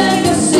like a